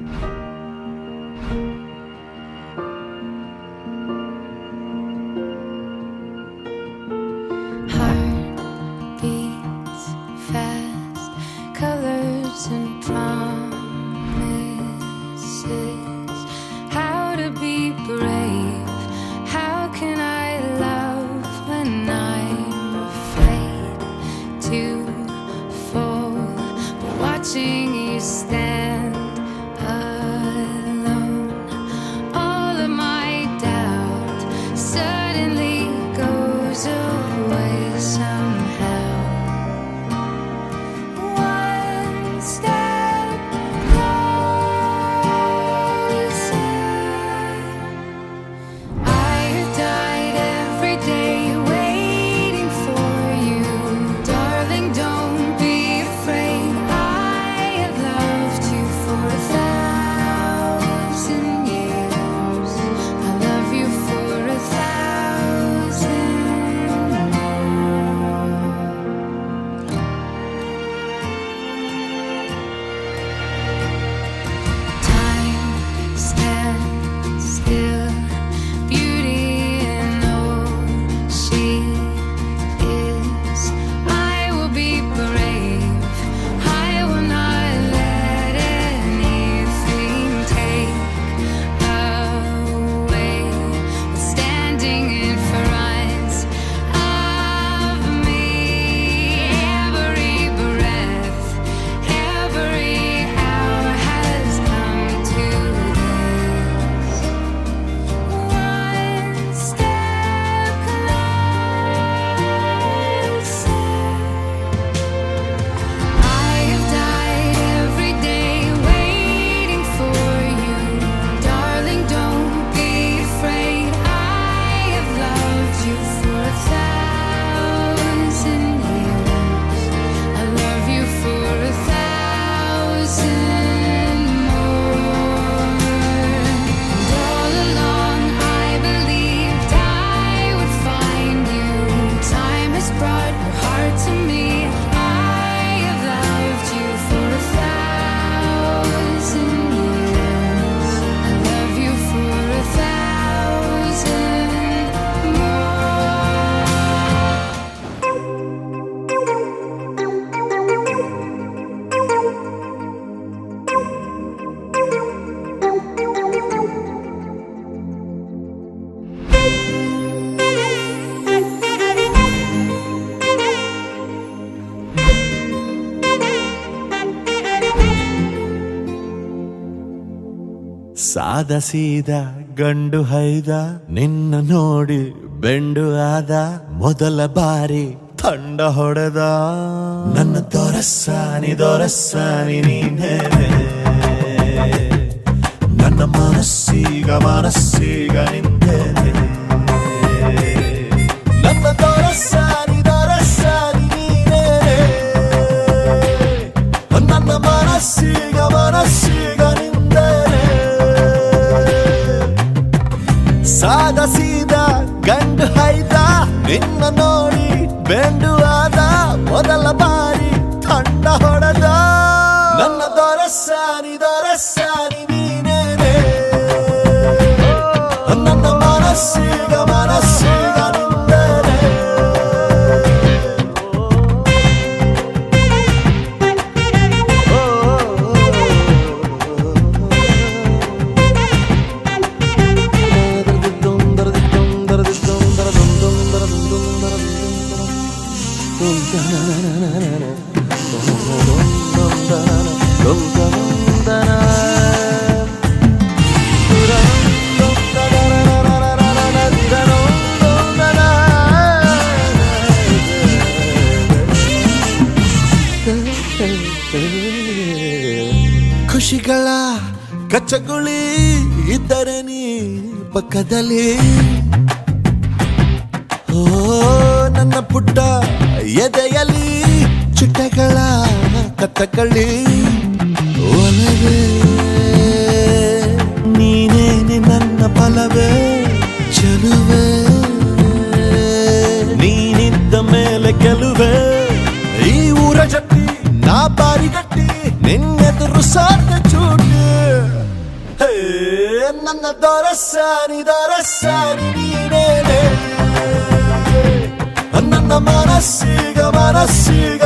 Heart beats fast, colors and. ಸಾದ ಸೀದ ಗಂಡು ಹೈದ, ನಿನ್ನ ನೋಡಿ ಬೆಂಡು ಆದ, ಮೊದಲ ಬಾರಿ ತಂಡ ಹೊಡೆದ. ನನ್ನ ದೊರಸ್ಸಾನಿ ದೊರಸ್ಸಾನಿ ನೀನೇ. ನನ್ನ ಮನಸ್ಸೀಗ ಮನಸ್ಸೀಗ ನಿಂತೇನೆ ಸಾದ ಸೀದ ಗಂಡು ಹೈದ, ನಿನ್ನ ನೋಡಿ ಬೆಂಡು ಆದ, ಮೊದಲ ಬಾರಿ ತಂಡ ಹೊಡೆದ. ನನ್ನ ದೊರಸಾನಿ ದೊರಸಾನಿ ನೀನೇನೆ. ನನ್ನ ಮನಸ್ಸೀಗ ಖುಷಿಗಳ ಕಚ್ಚಗುಳಿ ಇದ್ದರೆ ನೀ ಪಕ್ಕದಲ್ಲಿ. ಓ ನನ್ನ ಪುಟ್ಟ ಎದೆಯಲ್ಲಿ ಚಿಟ್ಟೆಗಳ ಕಥಕಳಿ. ಒಲವೇ ನೀನೇನೆ ನನ್ನ ಫಲವೇ ಚೆಲುವೆ. ನೀನಿದ್ದ ಮೇಲೆ ಗೆಲುವೆ. ಈ ಊರ ಜಟ್ಟಿ, ನಾ ಬಾರಿ ಗಟ್ಟಿ, ನಿನ್ನೆದುರು ಸಾಧ್ಯ ಚೂಟಿ. ನನ್ನ ಸಾರಿ ದೊರಸಾನಿ ನೀನೇನೆ ನನ್ನ ಮನಸ್ಸೀಗ ಮನಸ್ಸೀಗ